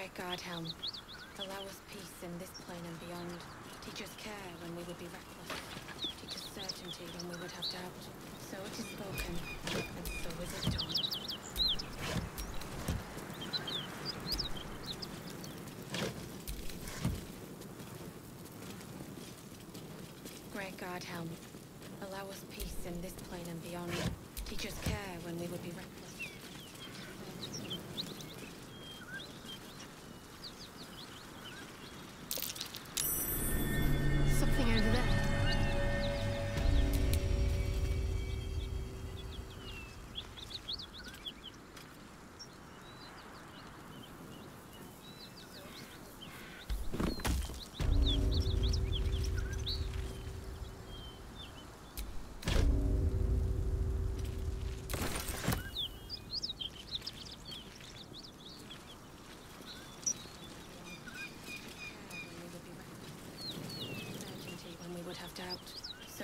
Great God Helm, allow us peace in this plane and beyond. Teach us care when we would be reckless. Teach us certainty when we would have doubt. So it is spoken, and so is it done. Great God Helm, allow us peace in this plane and beyond. Teach us care when we would be reckless.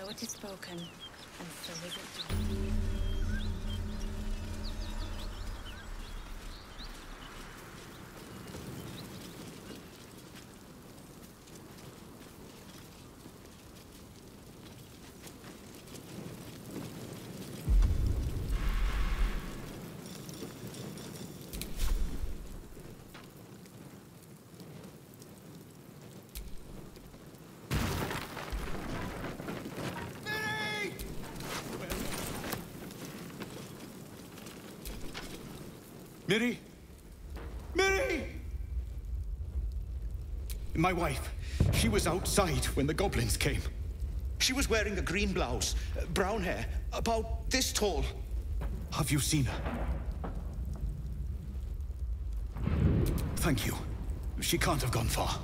It is spoken, and so is it done. Miri? Miri! My wife. She was outside when the goblins came. She was wearing a green blouse, uh, brown hair, about this tall. Have you seen her? Thank you. She can't have gone far.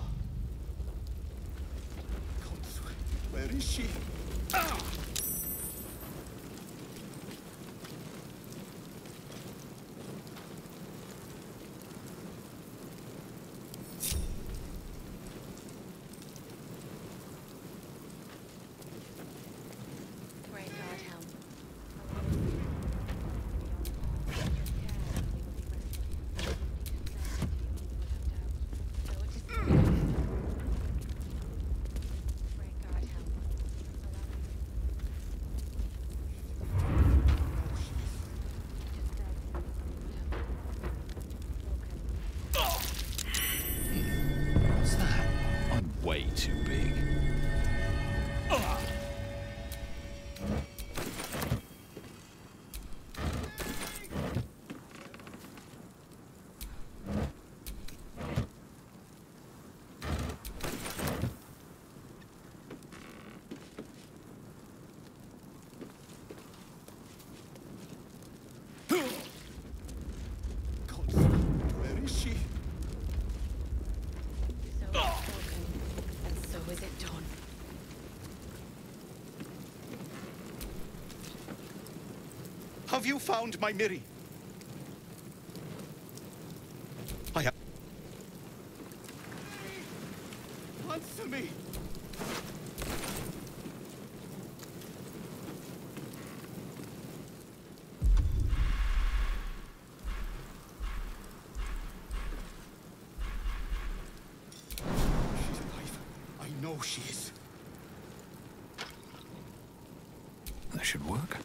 Have you found my Miri? I have. Answer me! She's alive. I know she is. That should work.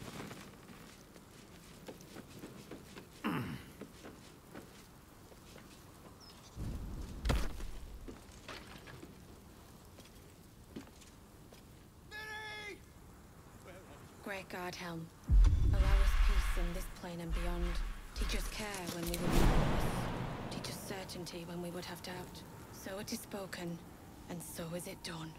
Great God Helm, allow us peace in this plane and beyond. Teach us care when we would. Teach us certainty when we would have doubt. So it is spoken, and so is it done.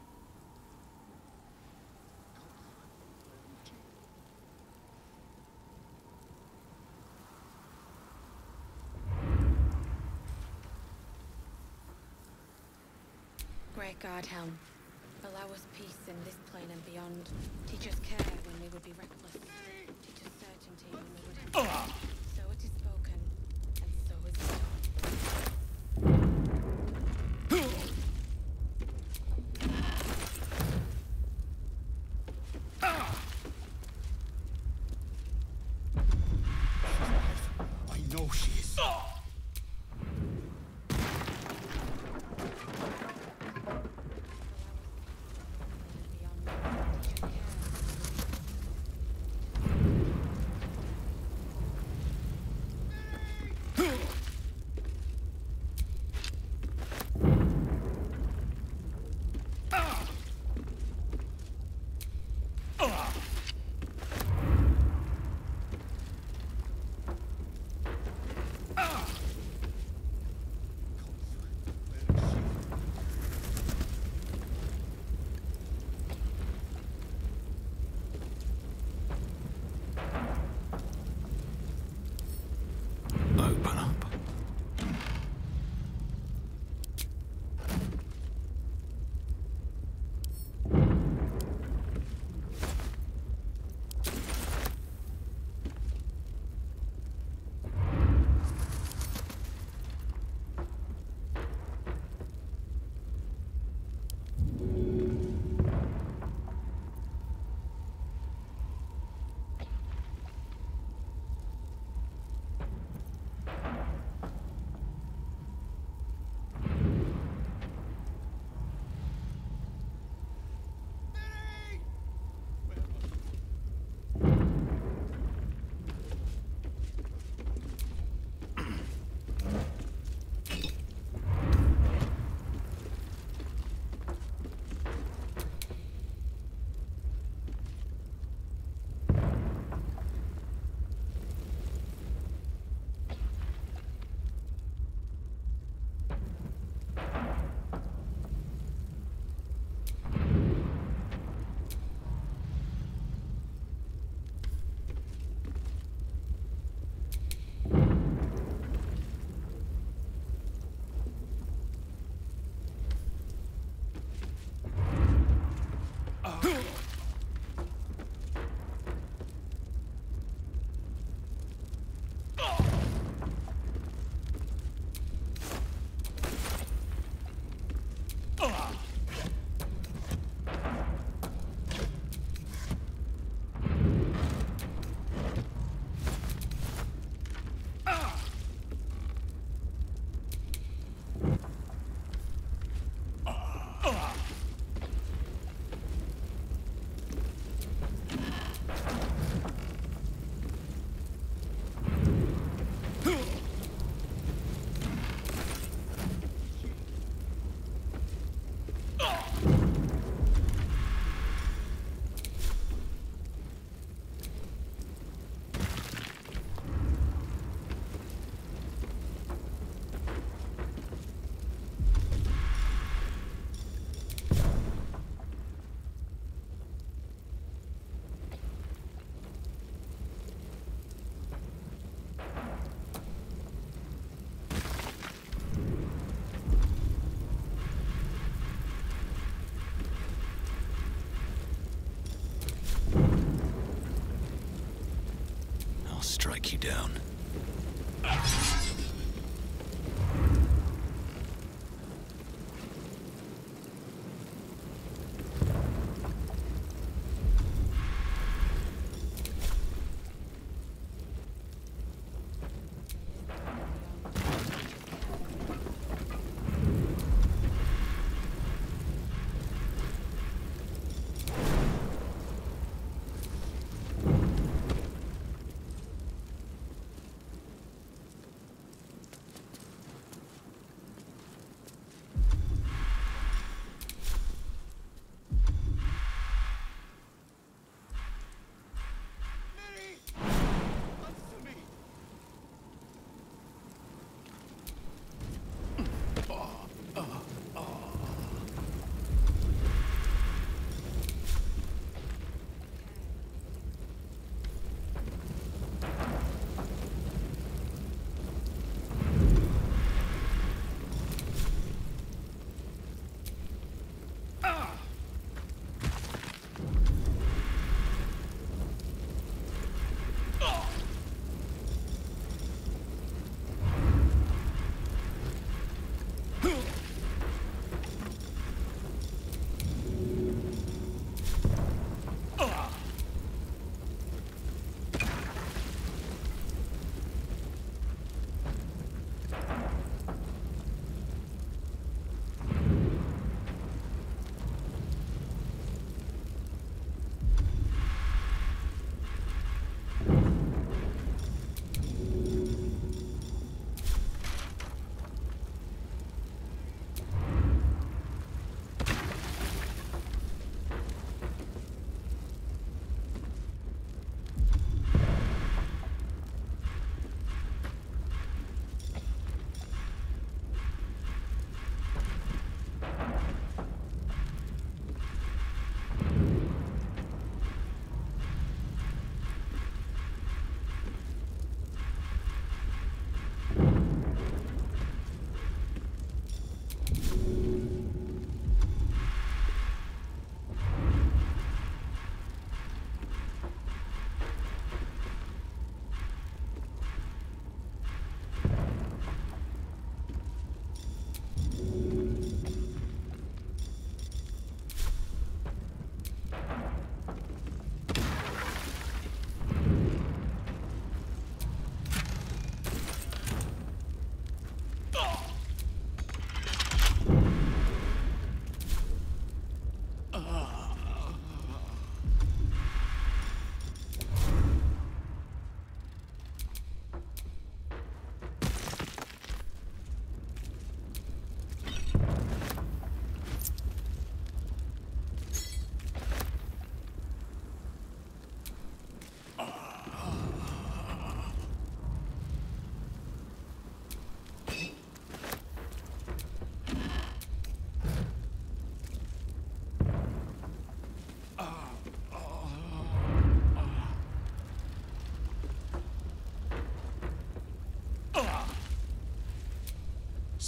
Down.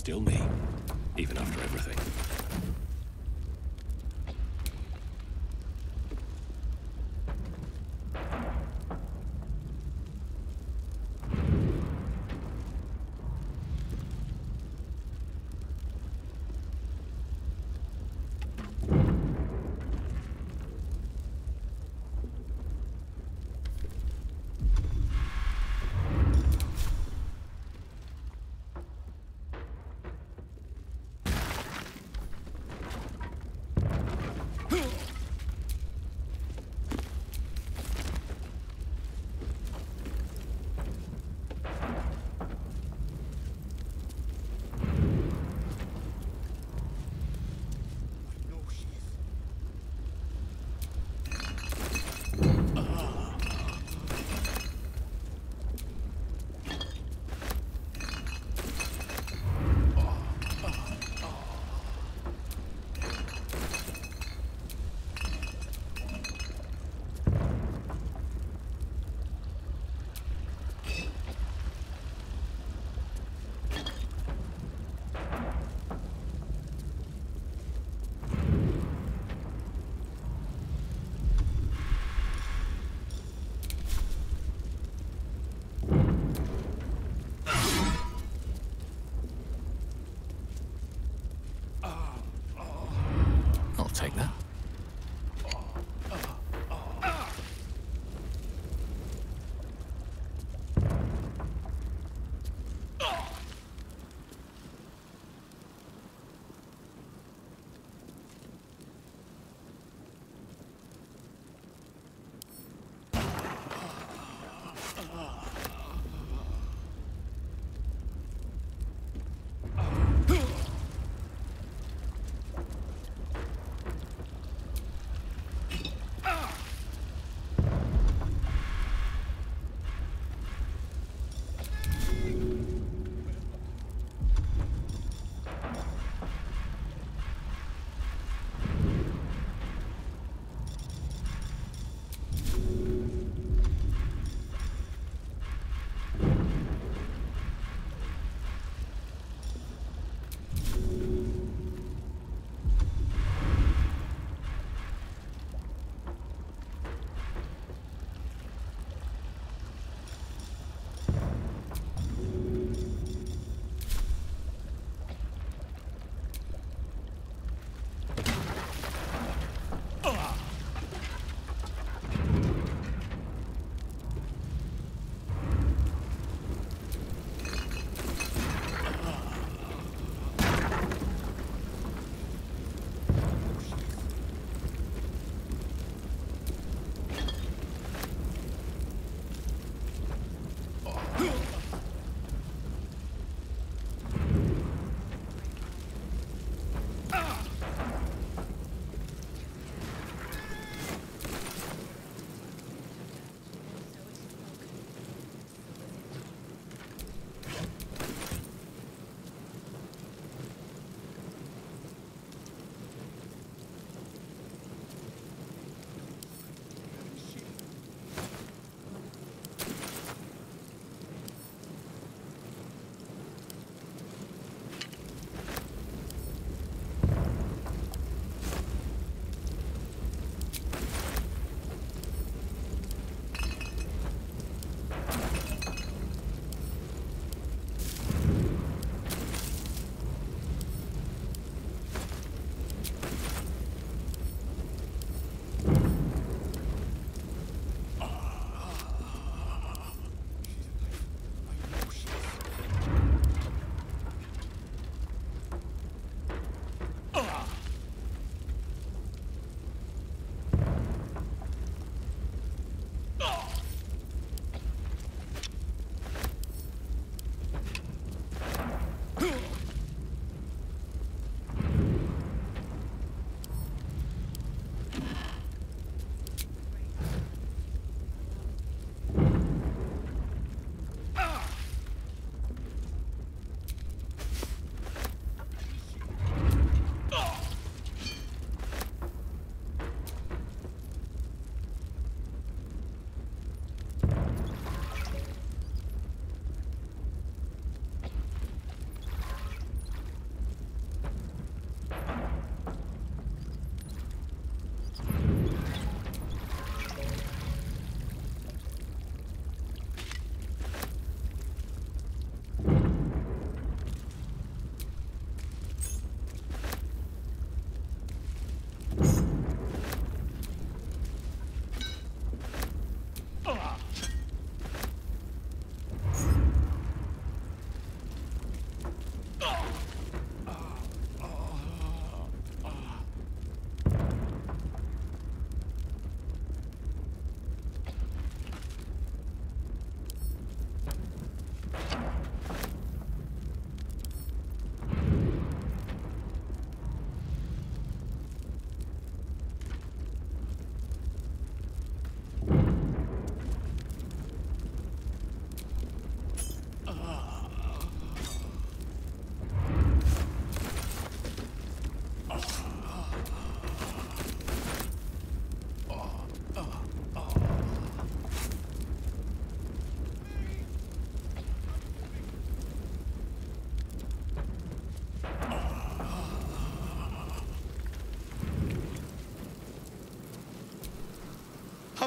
Still me, even after everything.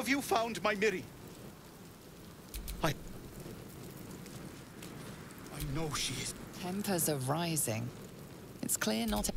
Have you found my Miri? I... I know she is... Tempers are rising. It's clear not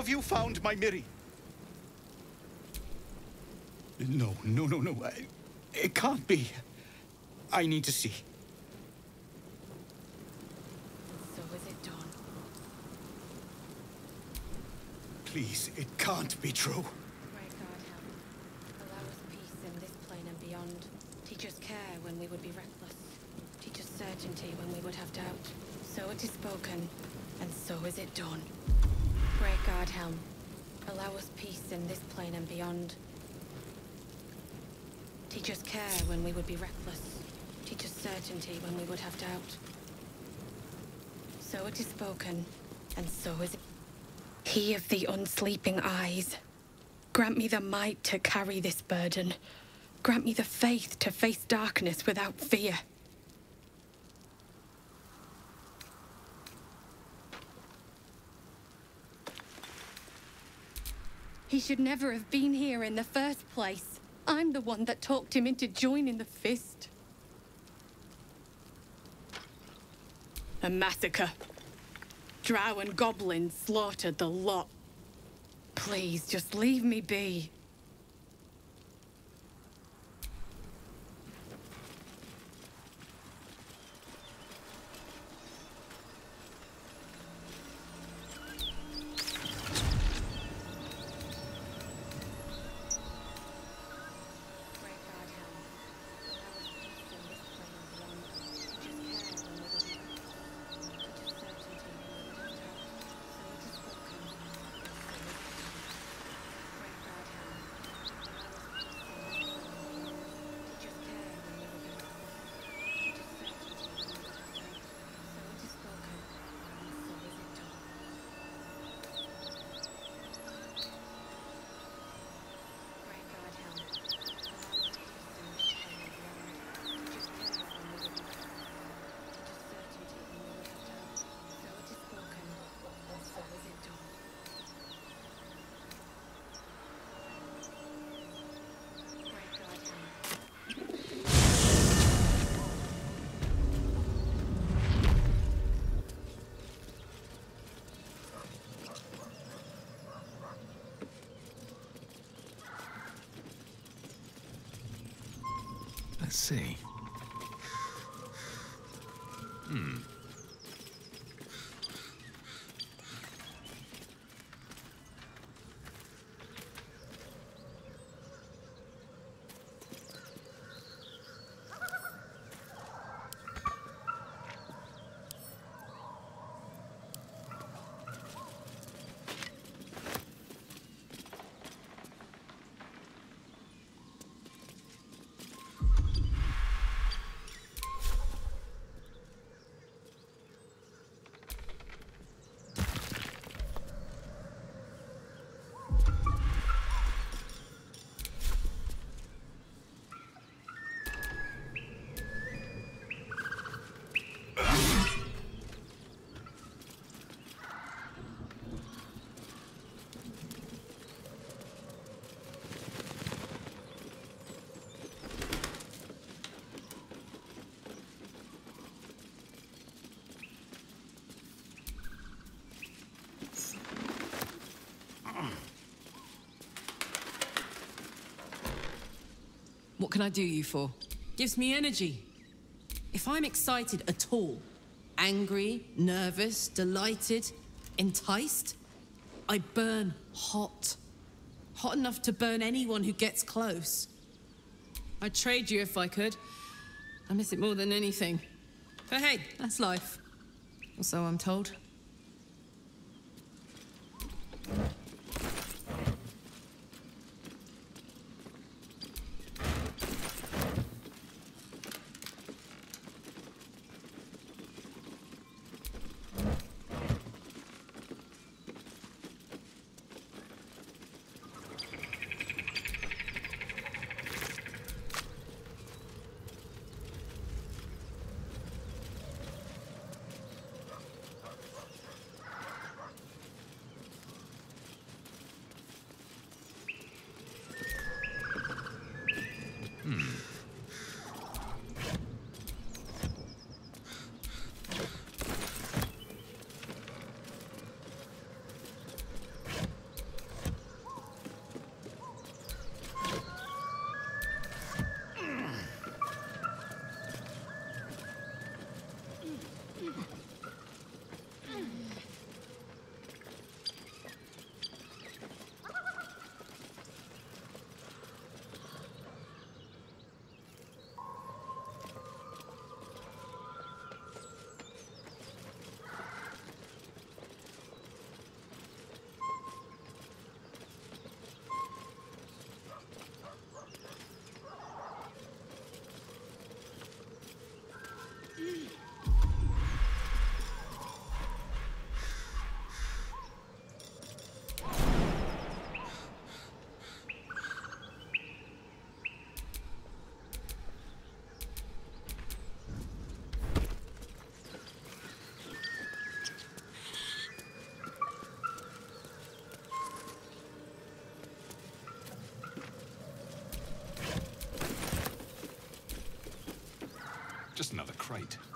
Have you found my Miri? No, no, no, no. I- It can't be. I need to see. so is it done. Please, it can't be true. Teach us care when we would be reckless. Teach us certainty when we would have doubt. So it is spoken, and so is it. He of the unsleeping eyes. Grant me the might to carry this burden. Grant me the faith to face darkness without fear. He should never have been here in the first place. I'm the one that talked him into joining the fist. A massacre. Drow and goblins slaughtered the lot. Please, just leave me be. Let's see. What can I do you for? Gives me energy. If I'm excited at all, angry, nervous, delighted, enticed, I burn hot. Hot enough to burn anyone who gets close. I'd trade you if I could. I miss it more than anything. But hey, that's life. Or so I'm told. right.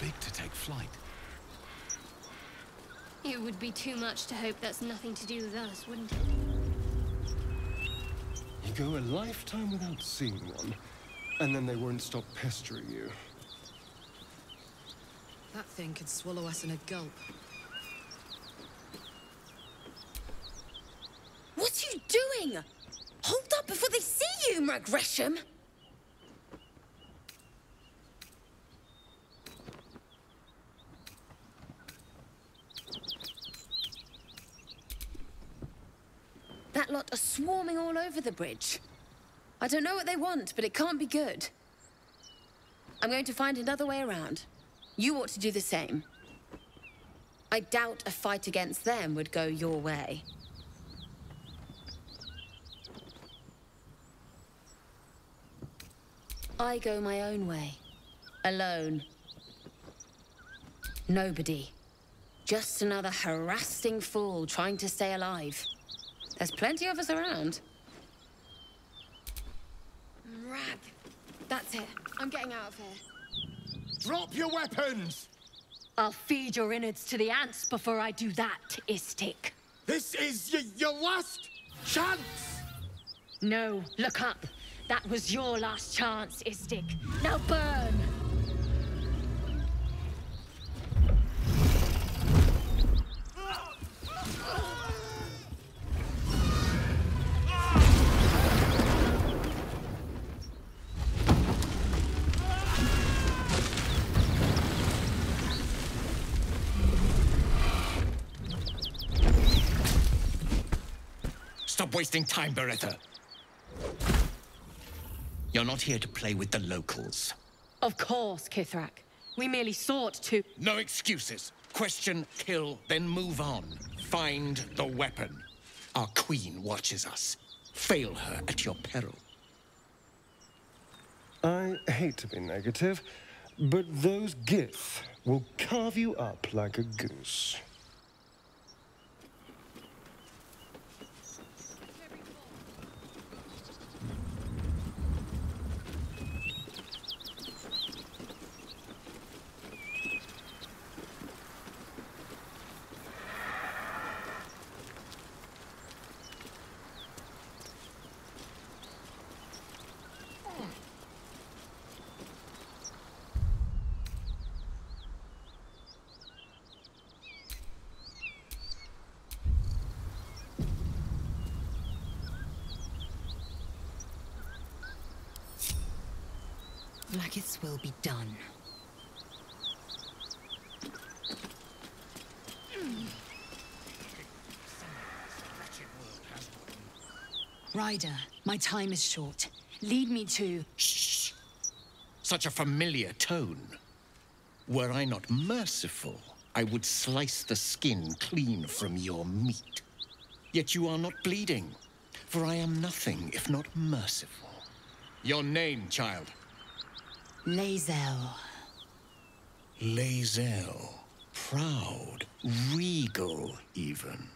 Big to take flight. It would be too much to hope that's nothing to do with us, wouldn't it? You go a lifetime without seeing one, and then they won't stop pestering you. That thing could swallow us in a gulp. What are you doing? Hold up before they see you, Mag Gresham! That lot are swarming all over the bridge. I don't know what they want, but it can't be good. I'm going to find another way around. You ought to do the same. I doubt a fight against them would go your way. I go my own way. Alone. Nobody. Just another harassing fool trying to stay alive. There's plenty of us around. That's it. I'm getting out of here. Drop your weapons! I'll feed your innards to the ants before I do that, Istik. This is your last chance! No, look up. That was your last chance, Istik. Now burn! Wasting time, Beretta. You're not here to play with the locals. Of course, Kithrak. We merely sought to. No excuses. Question, kill, then move on. Find the weapon. Our queen watches us. Fail her at your peril. I hate to be negative, but those Gith will carve you up like a goose. Ryder, my time is short. Lead me to. Shh! Such a familiar tone. Were I not merciful, I would slice the skin clean from your meat. Yet you are not bleeding, for I am nothing if not merciful. Your name, child? Lae'zel. Lae'zel. Proud, regal, even.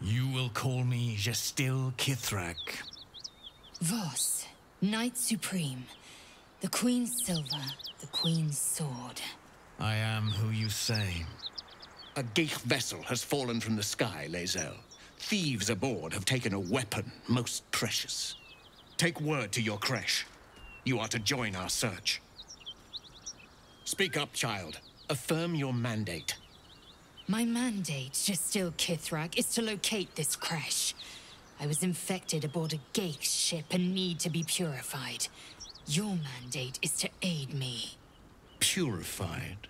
You will call me Gestil Kithrak. Voss, Knight Supreme. The Queen's silver, the Queen's sword. I am who you say. A ghaik vessel has fallen from the sky, Lae'zel. Thieves aboard have taken a weapon most precious. Take word to your creche. You are to join our search. Speak up, child. Affirm your mandate. My mandate, Gestil Kithrak, is to locate this crash. I was infected aboard a ghaik ship and need to be purified. Your mandate is to aid me. Purified?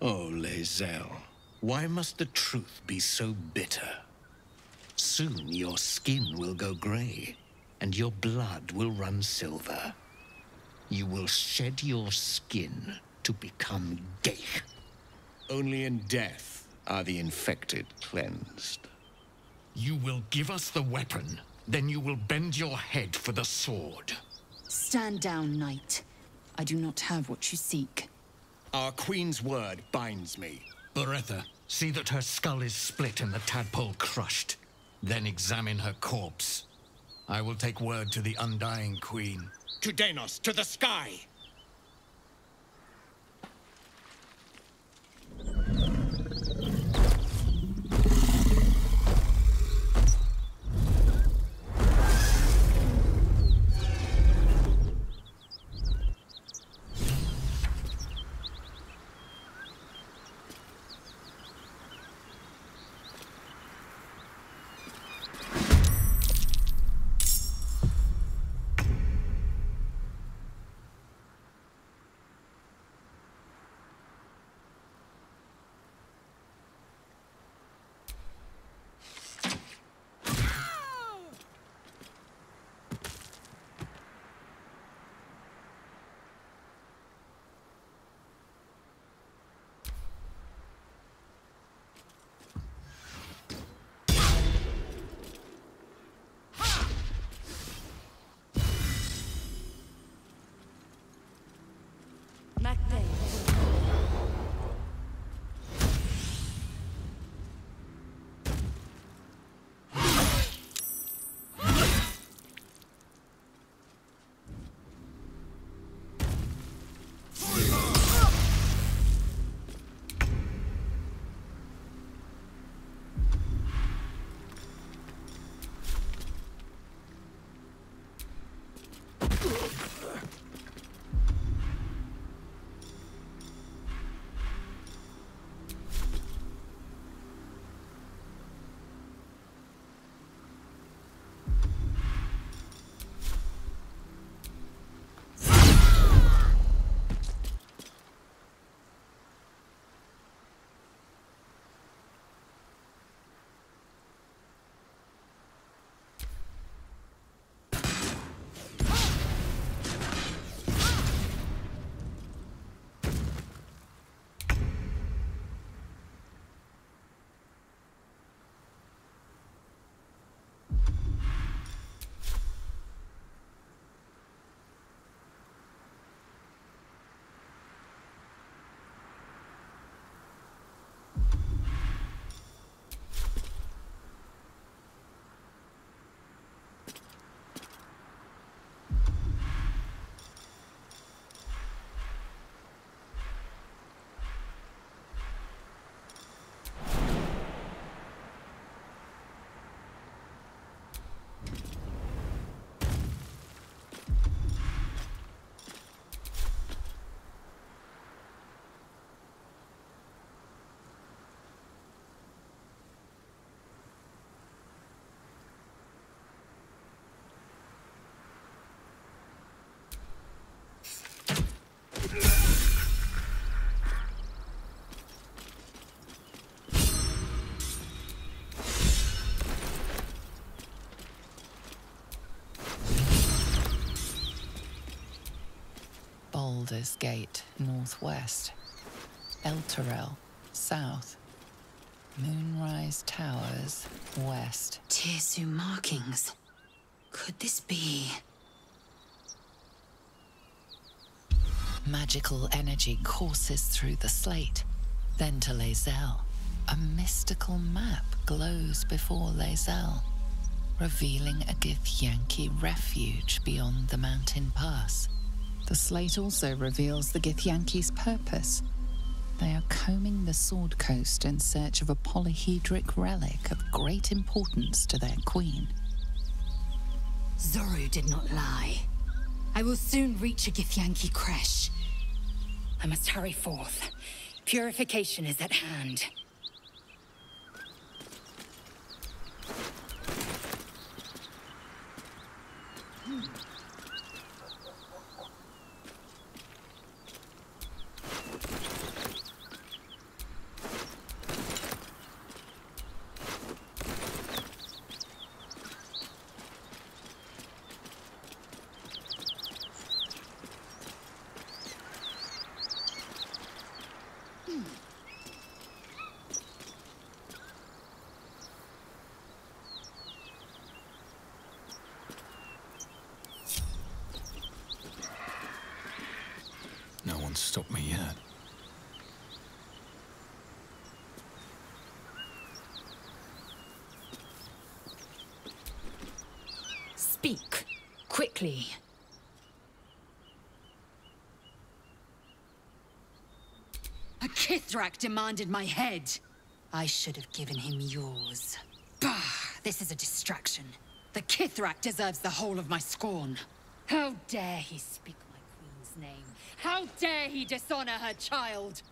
Oh, Lae'zel. Why must the truth be so bitter? Soon your skin will go grey, and your blood will run silver. You will shed your skin to become ghaik. Only in death are the infected cleansed. You will give us the weapon, then you will bend your head for the sword. Stand down, Knight. I do not have what you seek. Our queen's word binds me. Beretha, see that her skull is split and the tadpole crushed. Then examine her corpse. I will take word to the Undying Queen. To Danos, to the sky! Baldur's Gate, northwest. Elturel, south. Moonrise Towers, west. Tir'su markings. Could this be... Magical energy courses through the slate, then to Lae'zel. A mystical map glows before Lae'zel, revealing a Githyanki refuge beyond the mountain pass. The slate also reveals the Githyanki's purpose. They are combing the Sword Coast in search of a polyhedric relic of great importance to their queen. Zorru did not lie. I will soon reach a Githyanki creche. I must hurry forth. Purification is at hand. No one's stopped me yet. Speak. Quickly. A Kithrak demanded my head. I should have given him yours. Bah! This is a distraction. The Kithrak deserves the whole of my scorn. How dare he speak my queen's name? How dare he dishonor her child?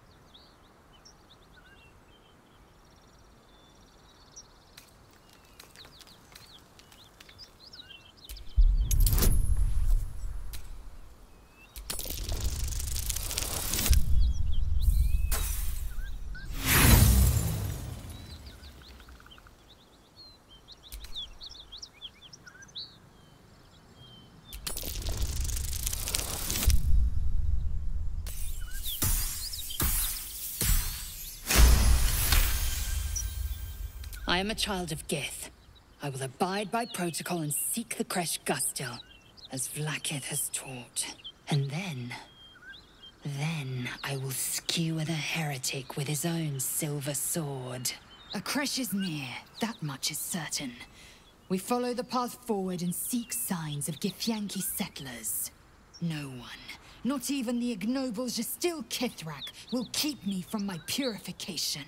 I am a child of Gith. I will abide by protocol and seek the Kresh Gustil, as Vlaakith has taught. And then... Then I will skewer the heretic with his own silver sword. A Kresh is near, that much is certain. We follow the path forward and seek signs of Githyanki settlers. No one, not even the ignoble Jastil Kithrak, will keep me from my purification.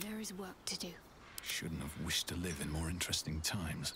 There is work to do. Shouldn't have wished to live in more interesting times.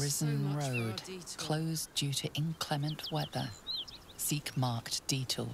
Risen our Road, closed due to inclement weather. Seek marked detour.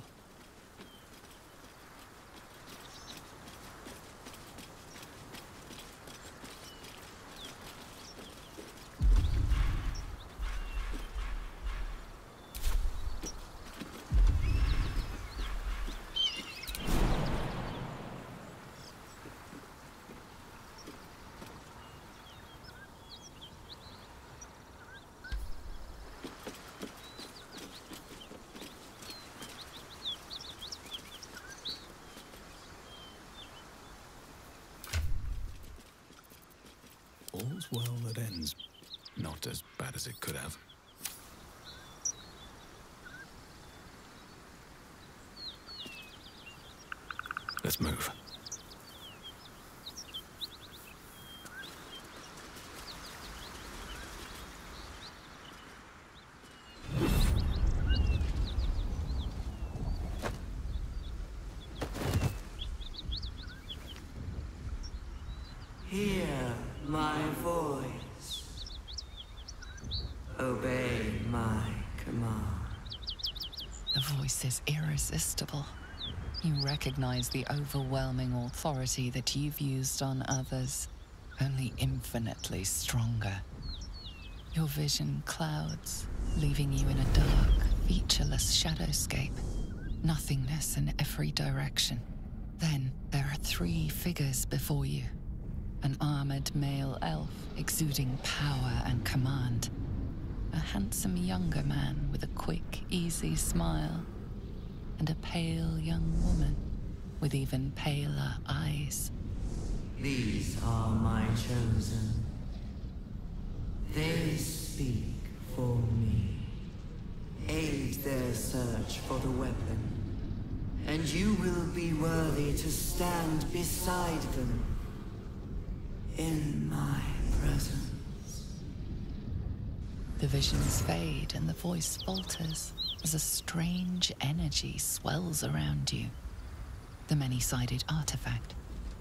All's well that ends. Not as bad as it could have. Let's move. Hear my voice. Obey my command. The voice is irresistible. You recognize the overwhelming authority that you've used on others. only infinitely stronger. Your vision clouds, leaving you in a dark, featureless shadowscape. Nothingness in every direction. Then there are three figures before you. An armored male elf exuding power and command. A handsome younger man with a quick, easy smile. And a pale young woman with even paler eyes. These are my chosen. They speak for me. Aid their search for the weapon, and you will be worthy to stand beside them in my presence. The visions fade and the voice falters as a strange energy swells around you. The many sided artifact.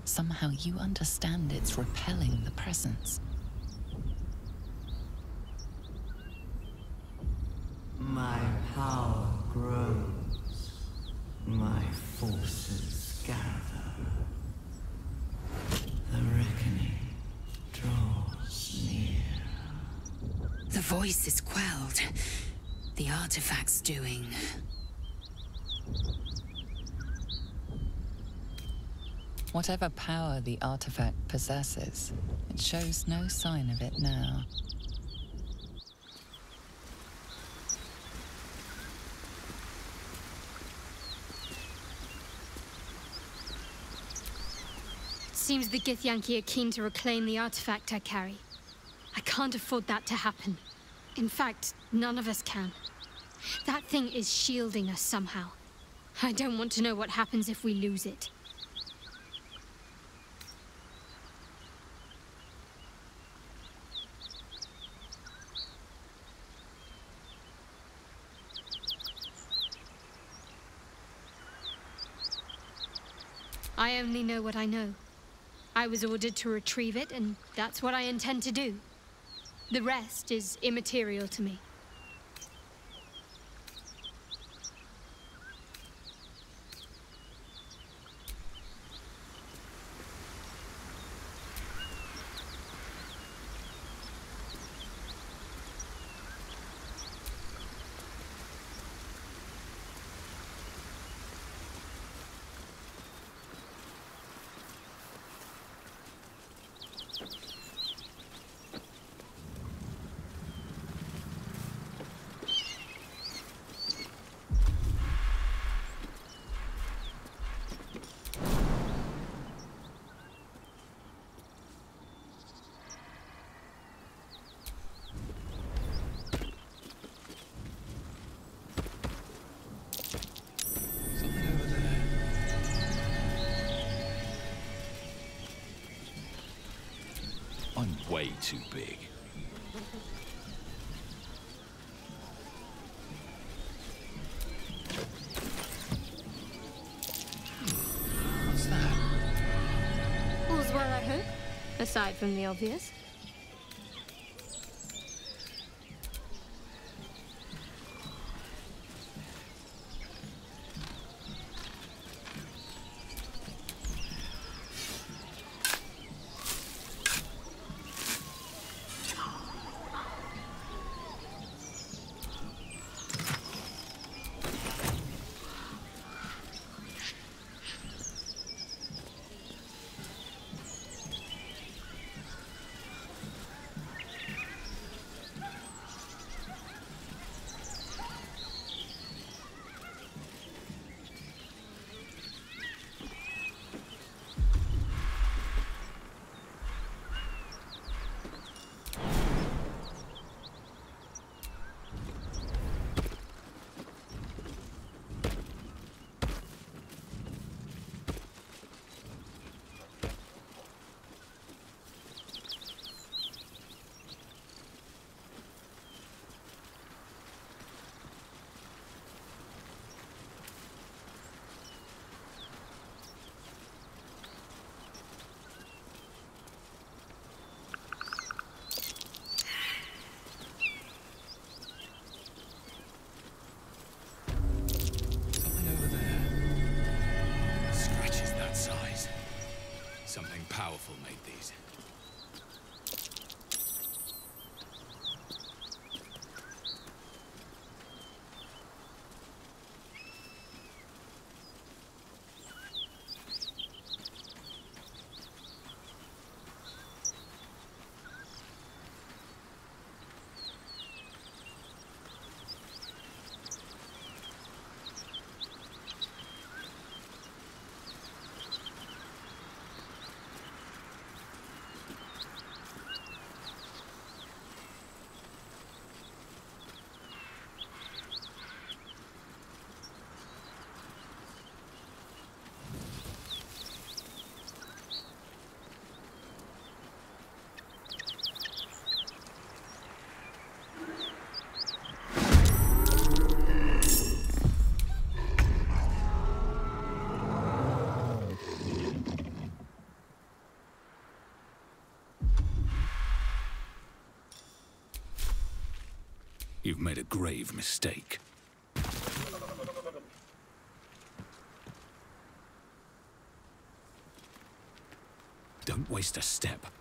Somehow you understand it's repelling the presence. My power grows. My forces gather. The reckoning draws near. The voice is quelled. The artifact's doing. Whatever power the artifact possesses, it shows no sign of it now. Seems the Githyanki are keen to reclaim the artifact I carry. I can't afford that to happen. In fact, none of us can. That thing is shielding us somehow. I don't want to know what happens if we lose it. I only know what I know. I was ordered to retrieve it, and that's what I intend to do. The rest is immaterial to me. Aside from the obvious. Made a grave mistake. Don't waste a step.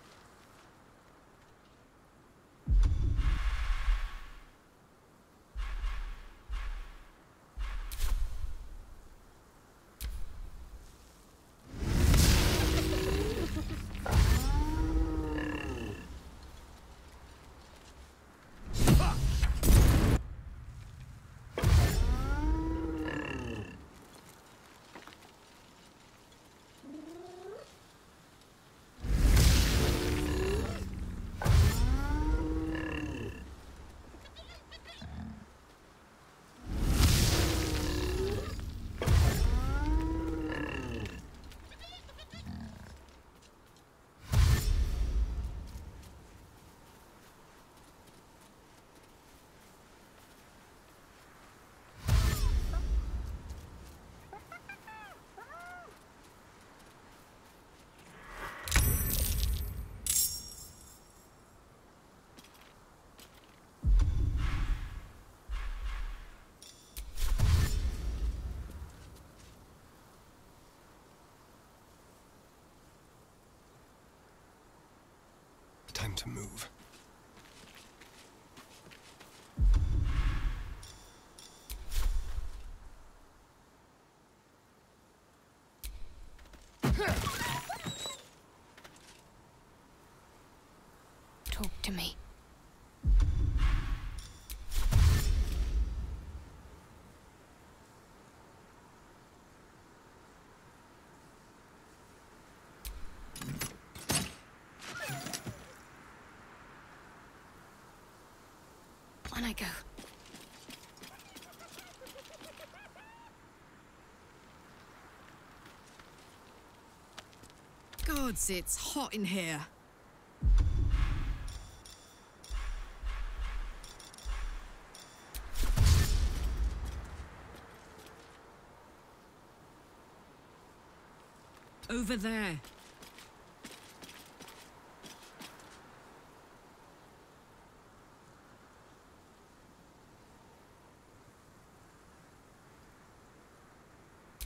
Time to move. Talk to me. On I go. Gods, it's hot in here. Over there.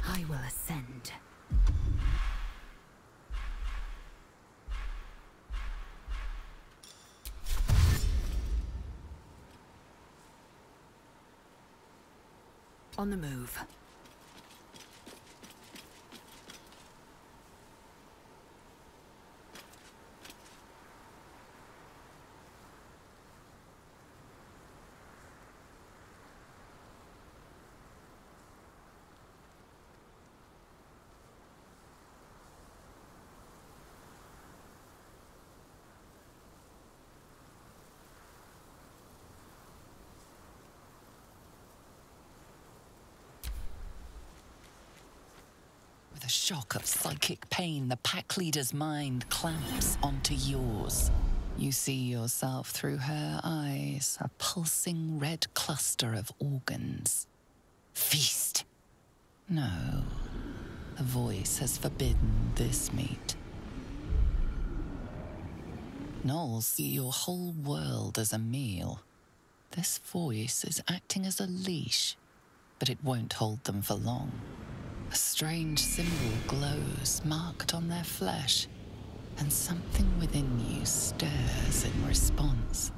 I will ascend. On the move. Shock of psychic pain, the pack leader's mind clamps onto yours. You see yourself through her eyes, a pulsing red cluster of organs. Feast! No, the voice has forbidden this meat. Gnolls see your whole world as a meal. This voice is acting as a leash, but it won't hold them for long. A strange symbol glows, marked on their flesh, and something within you stirs in response.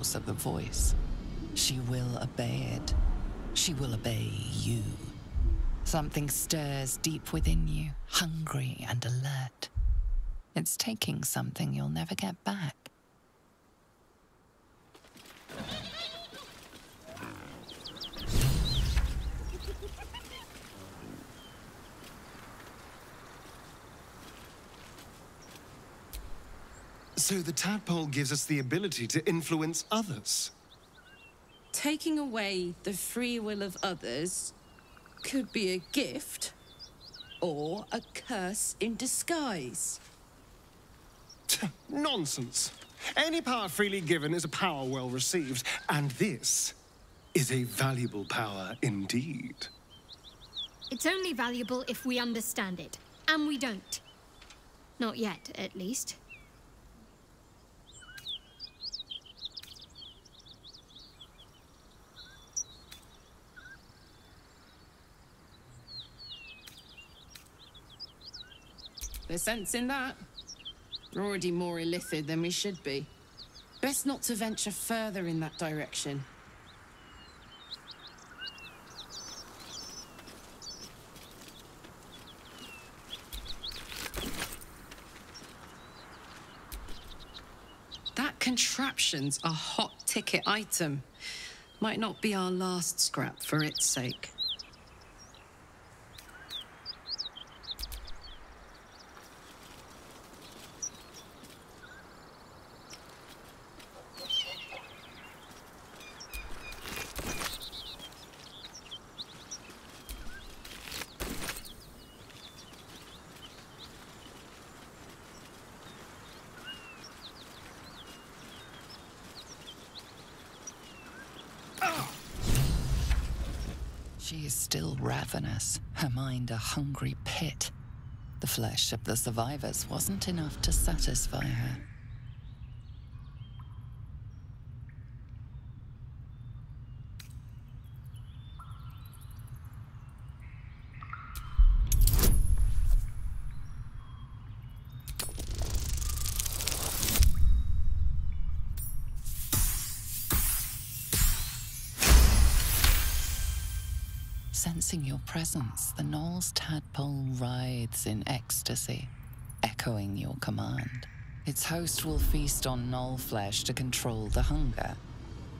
Source of the voice. She will obey it. She will obey you. Something stirs deep within you, hungry and alert. It's taking something you'll never get back. So the tadpole gives us the ability to influence others. taking away the free will of others could be a gift or a curse in disguise. Nonsense. Any power freely given is a power well received, and this is a valuable power indeed. It's only valuable if we understand it, and we don't. Not yet, at least. There's sense in that. We're already more illithid than we should be. Best not to venture further in that direction. That contraption's a hot ticket item. Might not be our last scrap for its sake. She is still ravenous, her mind a hungry pit. The flesh of the survivors wasn't enough to satisfy her. Sensing your presence, the gnoll's tadpole writhes in ecstasy, echoing your command. Its host will feast on Knoll flesh to control the hunger,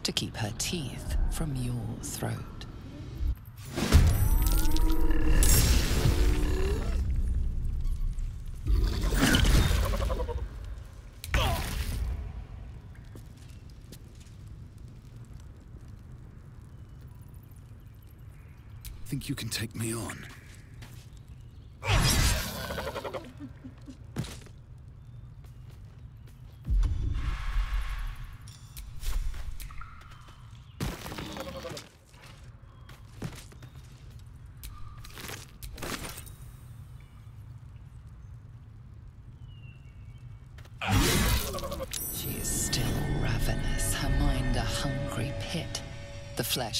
to keep her teeth from your throat. Think you can take me on?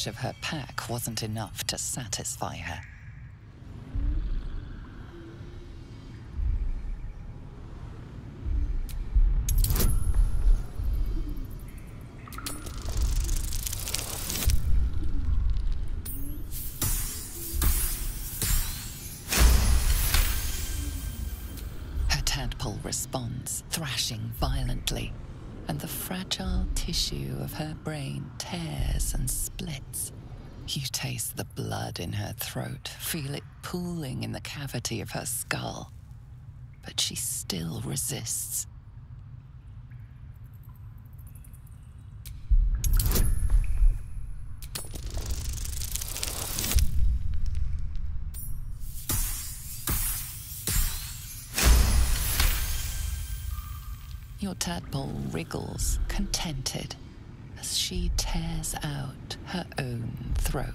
Flesh of her pack wasn't enough to satisfy her. Her in her throat, feel it pooling in the cavity of her skull. But she still resists. Your tadpole wriggles, contented, as she tears out her own throat.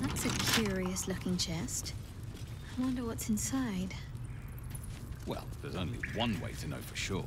That's a curious looking chest. I wonder what's inside. Well, there's only one way to know for sure.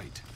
right.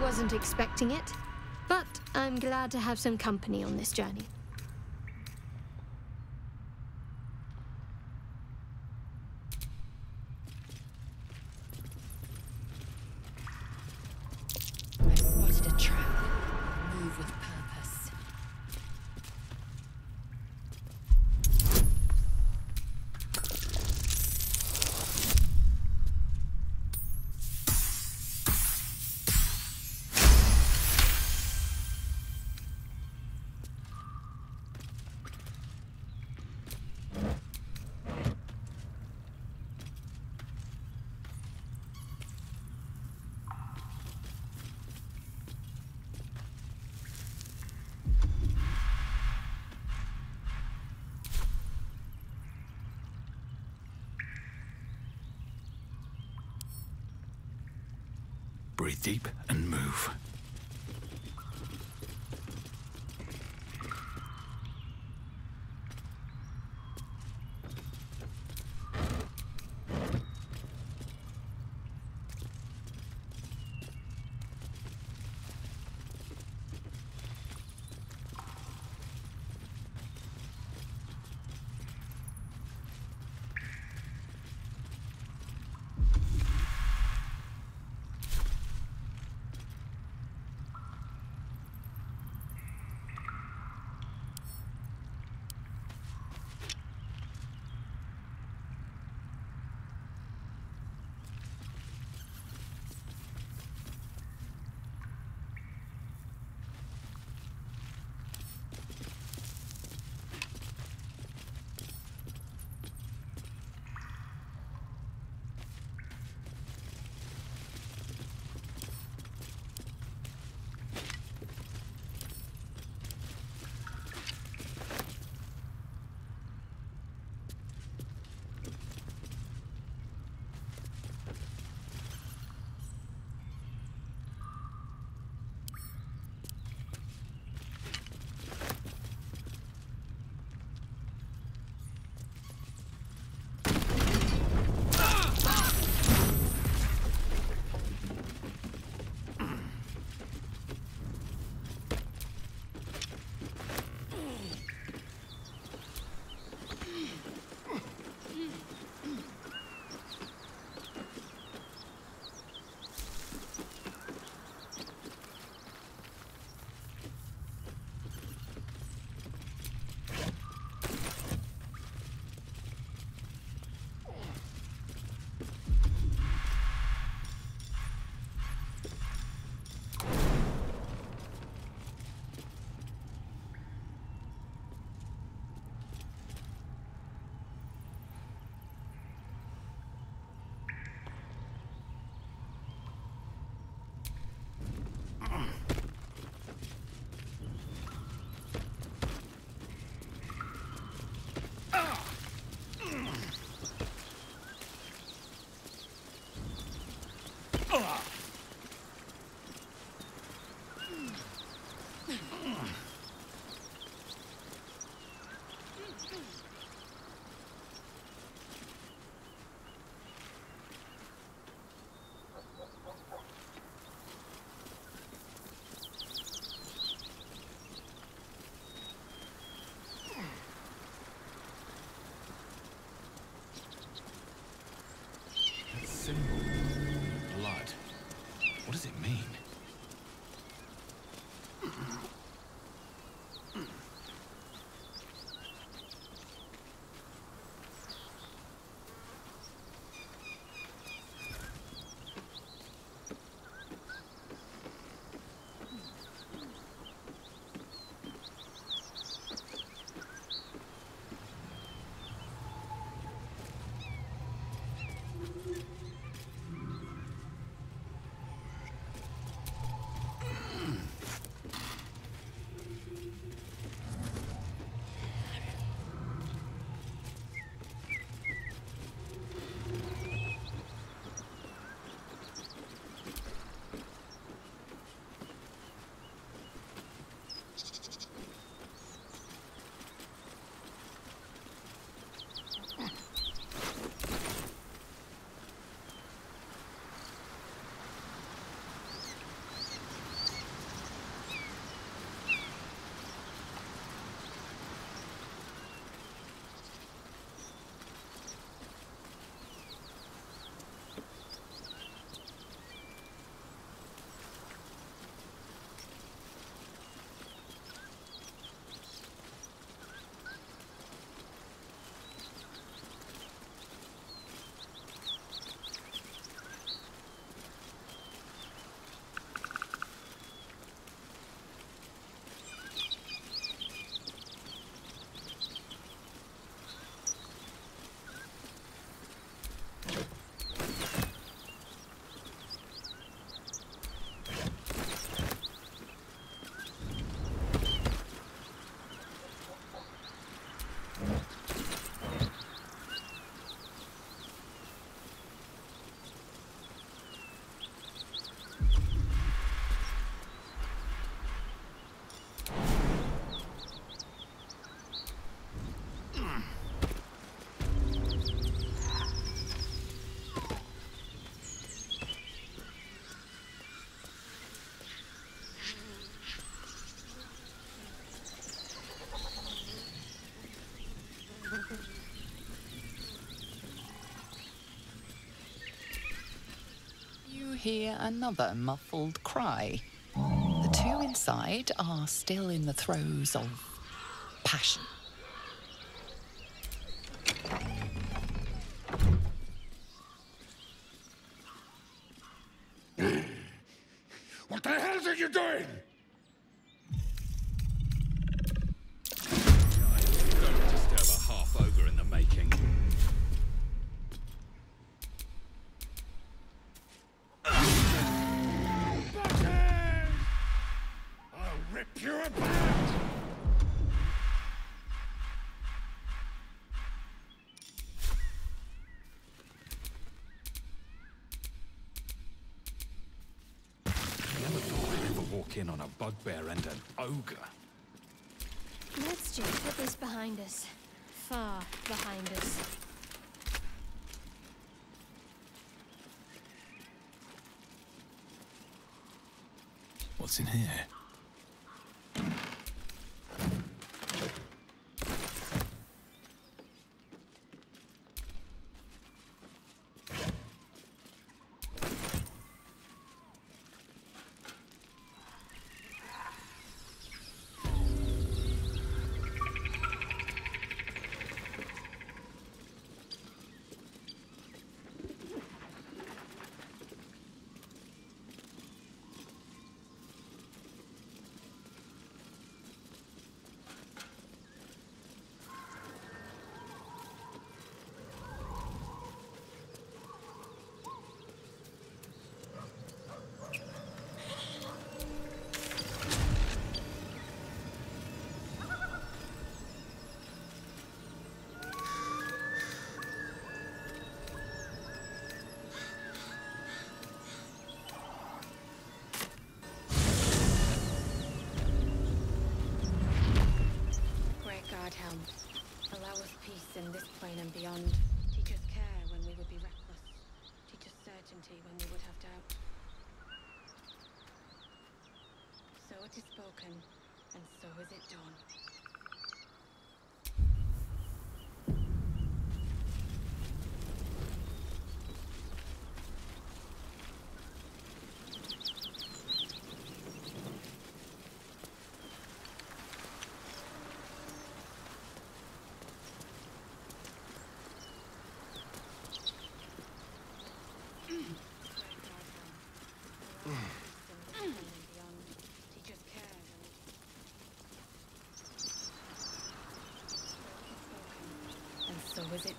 Wasn't expecting it, but I'm glad to have some company on this journey. Breathe deep and move. Symbol. Hear another muffled cry. The two inside are still in the throes of passion. Ogre. Let's just put this behind us. Far behind us. What's in here? in this plane and beyond. Teach us care when we would be reckless. Teach us certainty when we would have doubt. So it is spoken, and so is it done.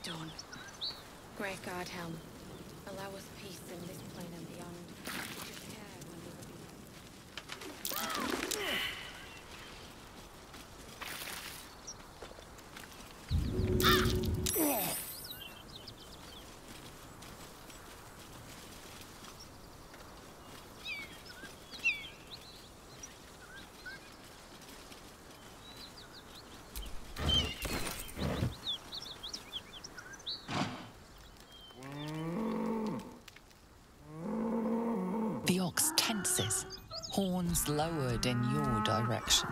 Done. Great God Helm, allow us peace in this plane and beyond. Teach us care when we will be Tenses, horns lowered in your direction.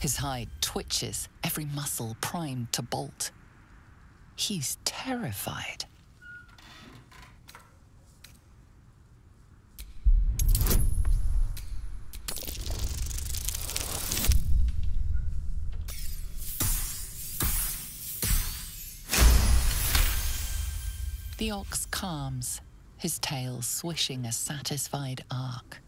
His hide twitches, every muscle primed to bolt. He's terrified. Ox calms, his tail swishing a satisfied arc.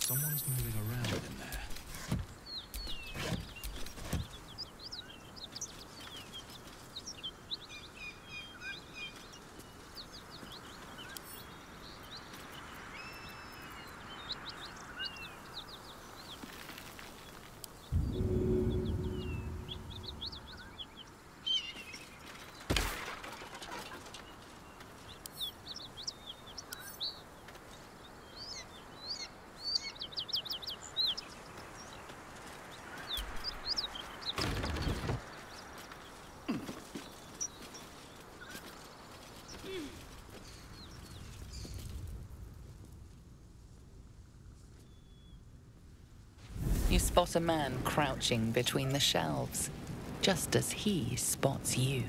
Someone's moving around in there. You spot a man crouching between the shelves, just as he spots you.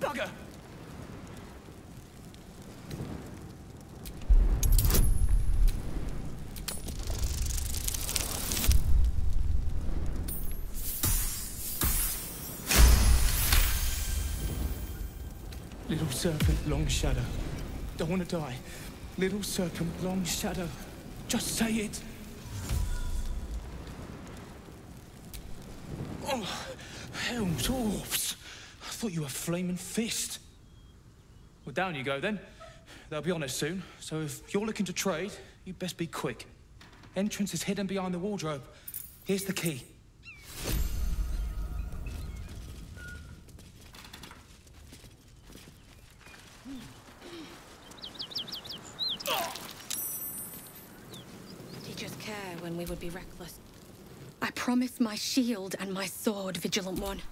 Bugger! Little serpent, long shadow. Don't want to die. Little serpent, long shadow. Just say it. Oh, hell, dwarfs. I thought you were flaming fist. Well, down you go then. They'll be on us soon, so if you're looking to trade, you'd best be quick. Entrance is hidden behind the wardrobe. Here's the key. Teach us care when we would be reckless. Promise my shield and my sword, Vigilant One.